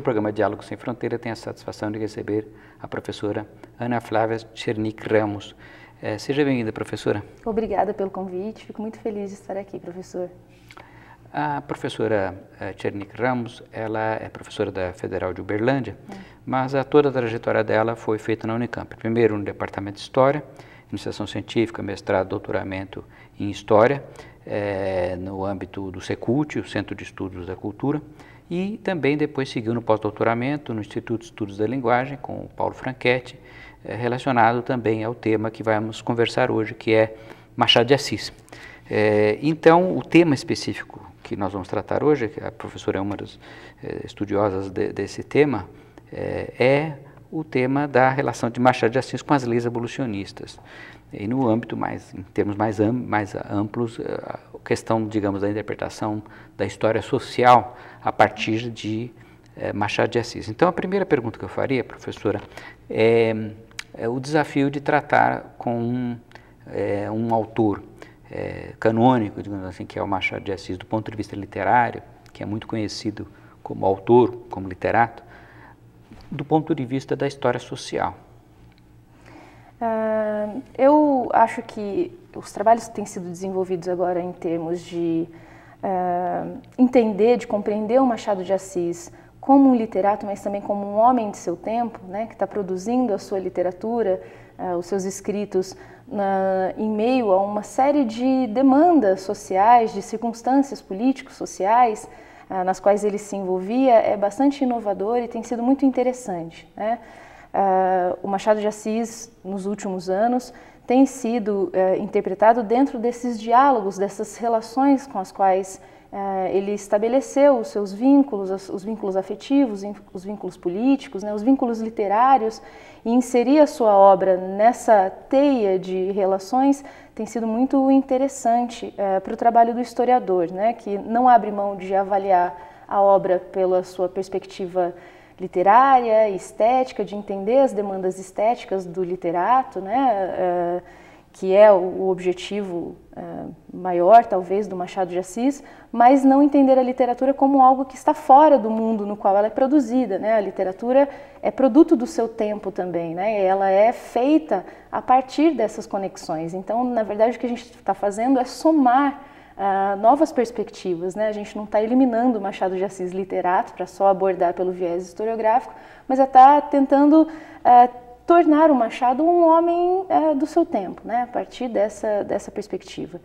Hoje o programa Diálogo Sem Fronteira tem a satisfação de receber a professora Ana Flávia Chernik Ramos. É, seja bem-vinda, professora. Obrigada pelo convite, fico muito feliz de estar aqui, professor. A professora eh, Chernik Ramos, ela é professora da Federal de Uberlândia, é. mas a, toda a trajetória dela foi feita na Unicamp. Primeiro no Departamento de História, Iniciação Científica, mestrado, doutoramento em História, é, no âmbito do Secult, o Centro de Estudos da Cultura, e também depois seguiu no pós-doutoramento no Instituto de Estudos da Linguagem, com o Paulo Franchetti, é, relacionado também ao tema que vamos conversar hoje, que é Machado de Assis. É, então, o tema específico que nós vamos tratar hoje, que a professora é uma das é, estudiosas de, desse tema, é, o tema da relação de Machado de Assis com as leis abolicionistas. E no âmbito mais, em termos mais amplos, a questão, digamos, da interpretação da história social a partir de é, Machado de Assis. Então, a primeira pergunta que eu faria, professora, é, é o desafio de tratar com um, um autor é, canônico, digamos assim, que é o Machado de Assis, do ponto de vista literário, que é muito conhecido como autor, como literato, do ponto de vista da história social? Uh, eu acho que os trabalhos que têm sido desenvolvidos agora em termos de uh, entender, de compreender o Machado de Assis como um literato, mas também como um homem de seu tempo, né, que está produzindo a sua literatura, uh, os seus escritos na, em meio a uma série de demandas sociais, de circunstâncias políticos, sociais, uh, nas quais ele se envolvia, é bastante inovador e tem sido muito interessante. Né? Uh, o Machado de Assis, nos últimos anos, tem sido uh, interpretado dentro desses diálogos, dessas relações com as quais eh, ele estabeleceu os seus vínculos, os vínculos afetivos, os vínculos políticos, né, os vínculos literários, e inserir a sua obra nessa teia de relações tem sido muito interessante é, para o trabalho do historiador, né, que não abre mão de avaliar a obra pela sua perspectiva literária, estética, de entender as demandas estéticas do literato, né, é, que é o objetivo uh, maior, talvez, do Machado de Assis, mas não entender a literatura como algo que está fora do mundo no qual ela é produzida. Né? A literatura é produto do seu tempo também, né? ela é feita a partir dessas conexões. Então, na verdade, o que a gente está fazendo é somar uh, novas perspectivas. Né? A gente não está eliminando o Machado de Assis literato para só abordar pelo viés historiográfico, mas está tentando. Uh, tornar o Machado um homem é, do seu tempo, né, a partir dessa, dessa perspectiva.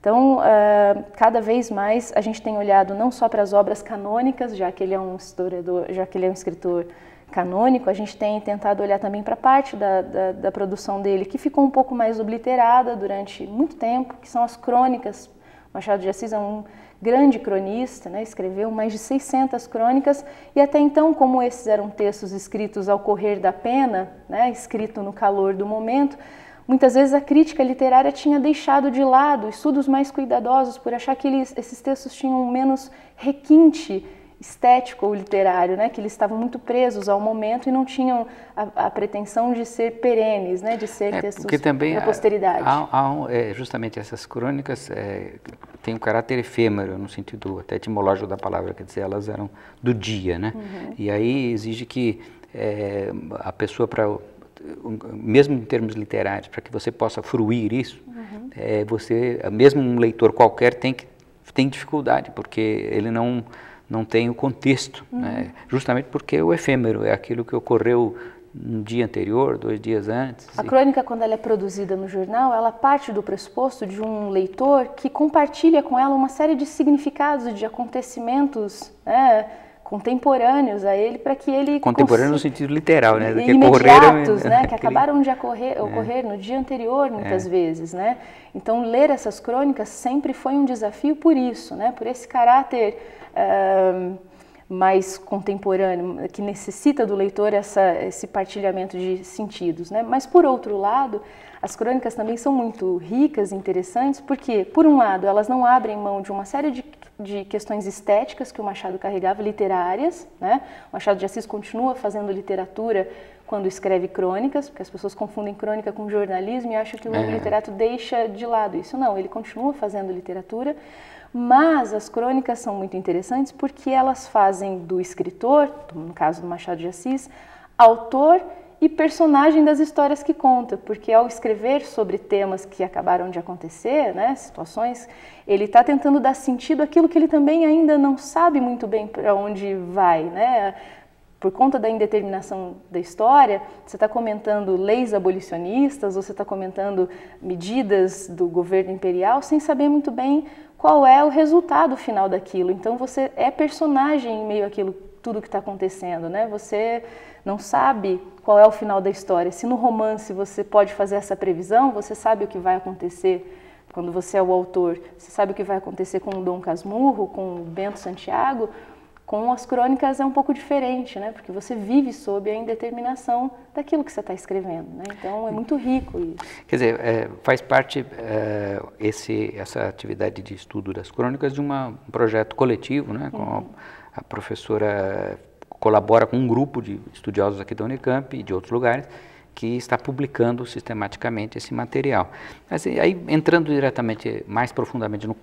Então, uh, cada vez mais a gente tem olhado não só para as obras canônicas, já que ele é um historiador, já que ele é um escritor canônico, a gente tem tentado olhar também para parte da, da, da, produção dele, que ficou um pouco mais obliterada durante muito tempo, que são as crônicas. Machado de Assis é um grande cronista, né, escreveu mais de 600 crônicas e até então, como esses eram textos escritos ao correr da pena, né, escrito no calor do momento, muitas vezes a crítica literária tinha deixado de lado estudos mais cuidadosos por achar que eles, esses textos tinham menos requinte estético ou literário, né, que eles estavam muito presos ao momento e não tinham a, a pretensão de ser perenes, né, de ser é, textos da posteridade. Há, há é, justamente essas crônicas é, têm um caráter efêmero, no sentido até etimológico da palavra, quer dizer, elas eram do dia, né, uhum. e aí exige que é, a pessoa para mesmo em termos literários, para que você possa fruir isso, uhum. é, você, mesmo um leitor qualquer tem que tem dificuldade, porque ele não não tem o contexto, uhum. né? justamente porque o efêmero é aquilo que ocorreu um dia anterior, dois dias antes. A crônica, quando ela é produzida no jornal, ela parte do pressuposto de um leitor que compartilha com ela uma série de significados, de acontecimentos né, contemporâneos a ele, para que ele contemporâneo no sentido literal, né? Que imediatos, né? Que acabaram de ocorrer, é. ocorrer é. no dia anterior, muitas é. vezes, né? Então, ler essas crônicas sempre foi um desafio por isso, né? Por esse caráter mais contemporâneo, que necessita do leitor essa, esse partilhamento de sentidos. Né? Mas, por outro lado, as crônicas também são muito ricas e interessantes, porque, por um lado, elas não abrem mão de uma série de, de questões estéticas que o Machado carregava, literárias. Né? O Machado de Assis continua fazendo literatura quando escreve crônicas, porque as pessoas confundem crônica com jornalismo e acham que o é. literato deixa de lado isso. Não, ele continua fazendo literatura, Mas as crônicas são muito interessantes porque elas fazem do escritor, no caso do Machado de Assis, autor e personagem das histórias que conta, porque ao escrever sobre temas que acabaram de acontecer, né, situações, ele está tentando dar sentido àquilo que ele também ainda não sabe muito bem para onde vai, né? Por conta da indeterminação da história, você está comentando leis abolicionistas, você está comentando medidas do governo imperial, sem saber muito bem qual é o resultado final daquilo. Então você é personagem em meio àquilo tudo que está acontecendo, né? Você não sabe qual é o final da história. Se no romance você pode fazer essa previsão, você sabe o que vai acontecer quando você é o autor. Você sabe o que vai acontecer com o Dom Casmurro, com o Bento Santiago. Com as crônicas é um pouco diferente, né? Porque você vive sob a indeterminação daquilo que você está escrevendo, né? Então é muito rico isso. Quer dizer, é, faz parte é, esse essa atividade de estudo das crônicas de uma, um projeto coletivo, né? Com uhum. a, a professora colabora com um grupo de estudiosos aqui da Unicamp e de outros lugares que está publicando sistematicamente esse material. Mas aí entrando diretamente, mais profundamente, no,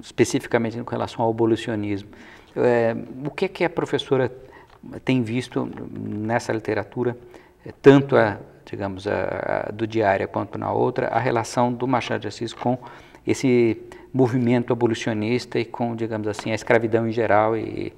especificamente com relação ao abolicionismo, é, o que é que a professora tem visto nessa literatura, é, tanto a, digamos, a, a do Diária quanto na outra, a relação do Machado de Assis com esse movimento abolicionista e com, digamos assim, a escravidão em geral e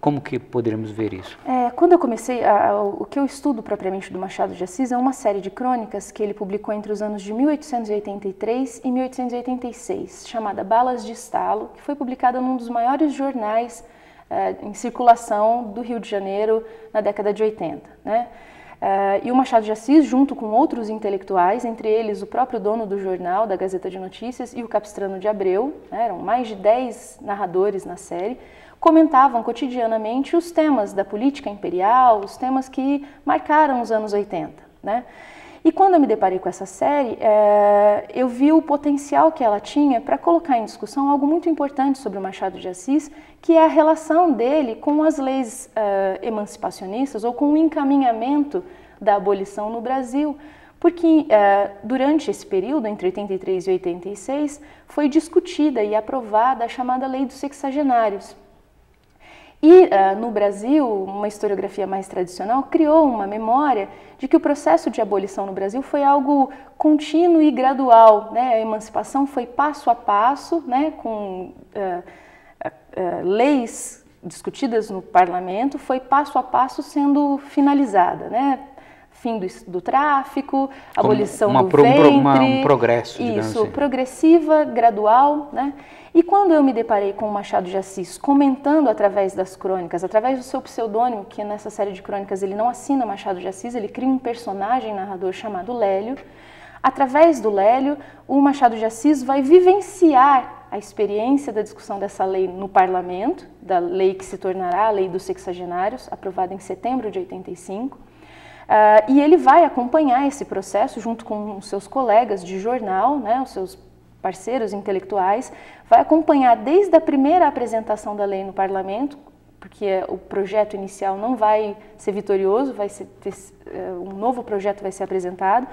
como que poderíamos ver isso? É, quando eu comecei, a, a, o que eu estudo propriamente do Machado de Assis é uma série de crônicas que ele publicou entre os anos de 1883 e 1886, chamada Balas de Estalo, que foi publicada num dos maiores jornais é, em circulação do Rio de Janeiro na década de 80. Né? É, e o Machado de Assis, junto com outros intelectuais, entre eles o próprio dono do jornal, da Gazeta de Notícias, e o Capistrano de Abreu, né? eram mais de 10 narradores na série, comentavam cotidianamente os temas da política imperial, os temas que marcaram os anos 80. Né? E quando eu me deparei com essa série, é, eu vi o potencial que ela tinha para colocar em discussão algo muito importante sobre o Machado de Assis, que é a relação dele com as leis é, emancipacionistas ou com o encaminhamento da abolição no Brasil. Porque é, durante esse período, entre 83 e 86, foi discutida e aprovada a chamada Lei dos Sexagenários, e uh, no Brasil, uma historiografia mais tradicional criou uma memória de que o processo de abolição no Brasil foi algo contínuo e gradual. Né? A emancipação foi passo a passo, né? com uh, uh, leis discutidas no parlamento, foi passo a passo sendo finalizada. Né? Fim do, do tráfico, abolição uma, do pro, ventre. Uma, um progresso, Isso, assim. progressiva, gradual. Né? E quando eu me deparei com o Machado de Assis comentando através das crônicas, através do seu pseudônimo, que nessa série de crônicas ele não assina Machado de Assis, ele cria um personagem narrador chamado Lélio. Através do Lélio, o Machado de Assis vai vivenciar a experiência da discussão dessa lei no parlamento, da lei que se tornará a Lei dos Sexagenários, aprovada em setembro de 85. Uh, e ele vai acompanhar esse processo junto com os seus colegas de jornal, né, os seus parceiros intelectuais, vai acompanhar desde a primeira apresentação da lei no parlamento, porque o projeto inicial não vai ser vitorioso, vai ser, ter, eh, um novo projeto vai ser apresentado.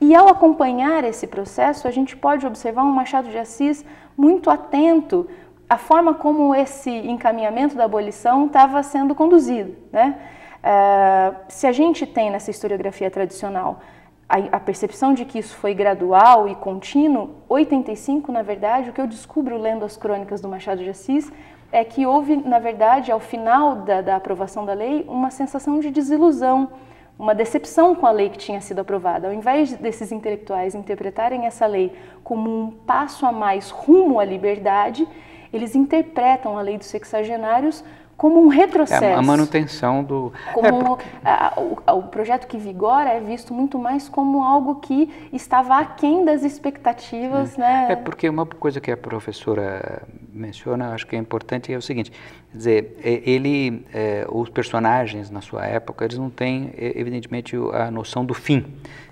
E ao acompanhar esse processo, a gente pode observar um Machado de Assis muito atento à forma como esse encaminhamento da abolição estava sendo conduzido. Né? Uh, se a gente tem nessa historiografia tradicional a, a, percepção de que isso foi gradual e contínuo, 85, na verdade, o que eu descubro lendo as crônicas do Machado de Assis é que houve, na verdade, ao final da, da aprovação da lei, uma sensação de desilusão, uma decepção com a lei que tinha sido aprovada. Ao invés desses intelectuais interpretarem essa lei como um passo a mais rumo à liberdade, eles interpretam a lei dos sexagenários como um retrocesso. É a manutenção do. Como é, o, o, projeto que vigora é visto muito mais como algo que estava aquém das expectativas, é. né? É porque uma coisa que a professora menciona, acho que é importante, é o seguinte: quer dizer, ele, é, os personagens na sua época, eles não têm, evidentemente, a noção do fim.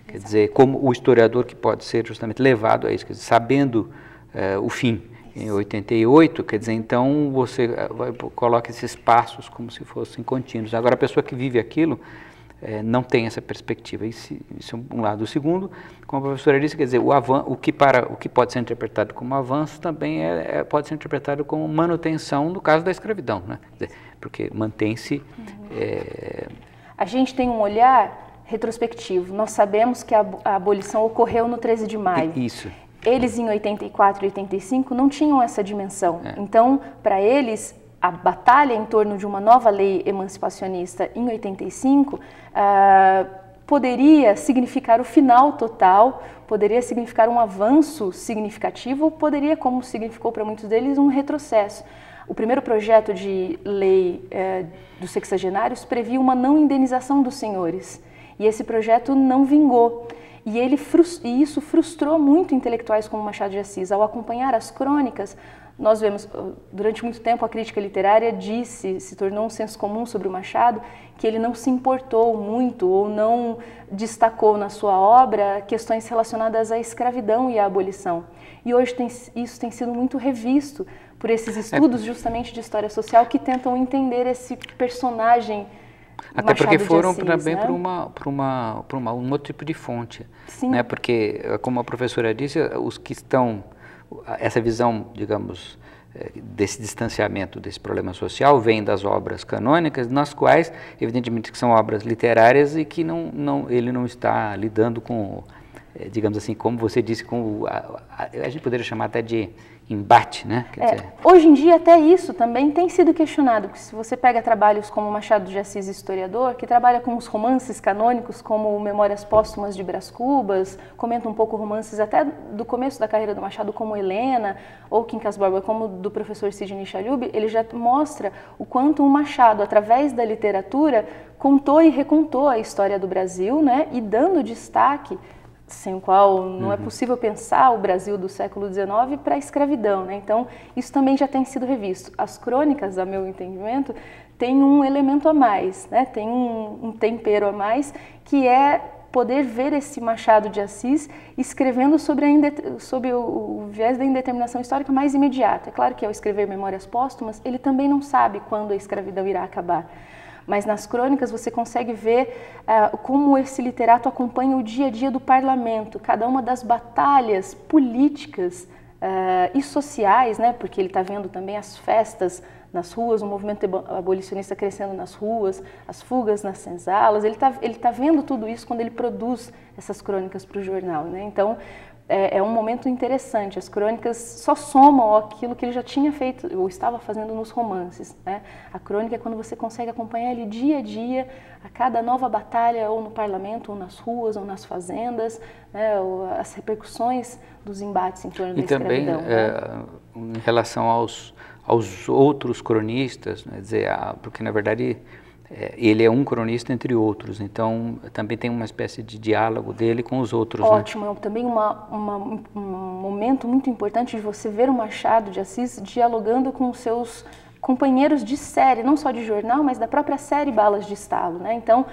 Quer Exato. dizer, como o historiador que pode ser justamente levado a isso, dizer, sabendo é, o fim em 88, quer dizer, então você eh, coloca esses passos como se fossem contínuos. Agora, a pessoa que vive aquilo é, não tem essa perspectiva. Isso, isso é um lado. O segundo, como a professora disse, quer dizer, o, avan o, que, para, o que pode ser interpretado como avanço também é, é, pode ser interpretado como manutenção no caso da escravidão, né? Dizer, porque mantém-se. Uhum. É... A gente tem um olhar retrospectivo. Nós sabemos que a, a abolição ocorreu no 13 de maio. Isso. Eles, em 84 e 85, não tinham essa dimensão. É. Então, para eles, a batalha em torno de uma nova lei emancipacionista em 85 uh, ah, poderia significar o final total, poderia significar um avanço significativo, poderia, como significou para muitos deles, um retrocesso. O primeiro projeto de lei eh, dos sexagenários previa uma não indenização dos senhores, e esse projeto não vingou. E, ele, e isso frustrou muito intelectuais como Machado de Assis. Ao acompanhar as crônicas, nós vemos, uh, durante muito tempo, a crítica literária disse, se tornou um senso comum sobre o Machado, que ele não se importou muito ou não destacou na sua obra questões relacionadas à escravidão e à abolição. E hoje tem, isso tem sido muito revisto por esses é. estudos justamente de história social que tentam entender esse personagem até porque foram Assis, também né? para uma, uma, uma, um outro tipo de fonte. Sim. Né? Porque, como a professora disse, os que estão essa visão, digamos, eh, desse distanciamento desse problema social vem das obras canônicas, nas quais, evidentemente, que são obras literárias e que não, não, ele não está lidando com, eh, digamos assim, como você disse, com a, a, a gente poderia chamar até de embate, né? É, hoje em dia até isso também tem sido questionado, porque se você pega trabalhos como Machado de Assis, historiador, que trabalha com os romances canônicos, como Memórias Póstumas de Brás Cubas, comenta um pouco romances até do começo da carreira do Machado, como Helena, ou Quincas Borba, como do professor Sidney Chalub, ele já mostra o quanto o Machado, através da literatura, contou e recontou a história do Brasil, né? E dando destaque sem o qual não é uhum. é possível pensar o Brasil do século XIX para a escravidão. Né? Então, isso também já tem sido revisto. As crônicas, a meu entendimento, têm um elemento a mais, né? tem um, um tempero a mais, que é poder ver esse Machado de Assis escrevendo sobre, a sobre o, o, viés da indeterminação histórica mais imediata. É claro que ao escrever Memórias Póstumas, ele também não sabe quando a escravidão irá acabar mas nas crônicas você consegue ver uh, como esse literato acompanha o dia a dia do parlamento, cada uma das batalhas políticas uh, e sociais, né? porque ele está vendo também as festas nas ruas, o movimento abolicionista crescendo nas ruas, as fugas nas senzalas, ele está ele tá vendo tudo isso quando ele produz essas crônicas para o jornal. Né? Então, é, é, um momento interessante. As crônicas só somam aquilo que ele já tinha feito ou estava fazendo nos romances. Né? A crônica é quando você consegue acompanhar ele dia a dia, a cada nova batalha, ou no parlamento, ou nas ruas, ou nas fazendas, né? ou as repercussões dos embates em torno e da também, escravidão. Né? É, em relação aos, aos outros cronistas, né? dizer, porque na verdade ele é um cronista entre outros, então também tem uma espécie de diálogo dele com os outros. Né? Ótimo, né? também uma, uma, um momento muito importante de você ver o Machado de Assis dialogando com os seus companheiros de série, não só de jornal, mas da própria série Balas de Estalo. Né? Então,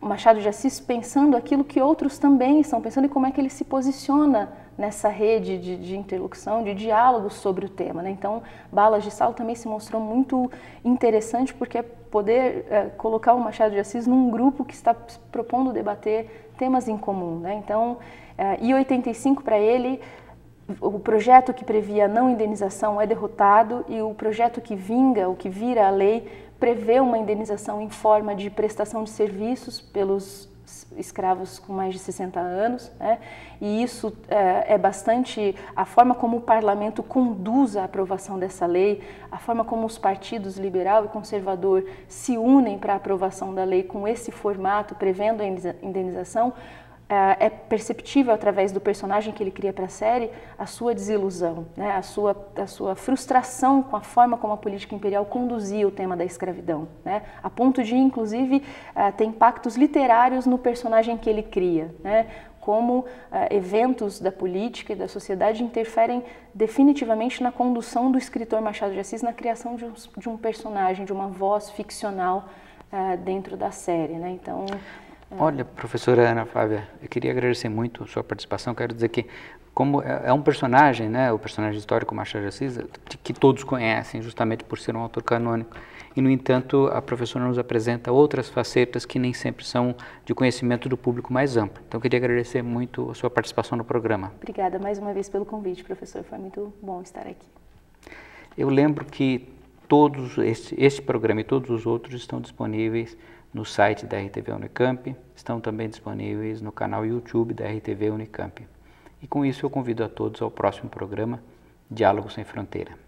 Machado de Assis pensando aquilo que outros também estão pensando e como é que ele se posiciona nessa rede de, de interlocução, de diálogo sobre o tema. Né? Então, Balas de Sal também se mostrou muito interessante porque é poder é, colocar o Machado de Assis num grupo que está propondo debater temas em comum. Né? Então, é, e 85 para ele, o projeto que previa a não indenização é derrotado e o projeto que vinga, o que vira a lei, prevê uma indenização em forma de prestação de serviços pelos escravos com mais de 60 anos, né? e isso é, é, bastante a forma como o parlamento conduz a aprovação dessa lei, a forma como os partidos liberal e conservador se unem para a aprovação da lei com esse formato, prevendo a indenização, é, é perceptível através do personagem que ele cria para a série a sua desilusão, né? a, sua, a sua frustração com a forma como a política imperial conduzia o tema da escravidão, né? a ponto de, inclusive, uh, ter impactos literários no personagem que ele cria, né? como uh, eventos da política e da sociedade interferem definitivamente na condução do escritor Machado de Assis na criação de um, de um personagem, de uma voz ficcional uh, dentro da série. Né? Então, Olha, professora Ana Flávia, eu queria agradecer muito a sua participação. Quero dizer que, como é, é um personagem, né, o personagem histórico Machado de Assis, que todos conhecem, justamente por ser um autor canônico. e, no entanto, a professora nos apresenta outras facetas que nem sempre são de conhecimento do público mais amplo. Então, queria agradecer muito a sua participação no programa. Obrigada mais uma vez pelo convite, professor. Foi muito bom estar aqui. Eu lembro que todos este, este programa e todos os outros estão disponíveis no site da RTV Unicamp, estão também disponíveis no canal YouTube da RTV Unicamp. E com isso eu convido a todos ao próximo programa Diálogo Sem Fronteira.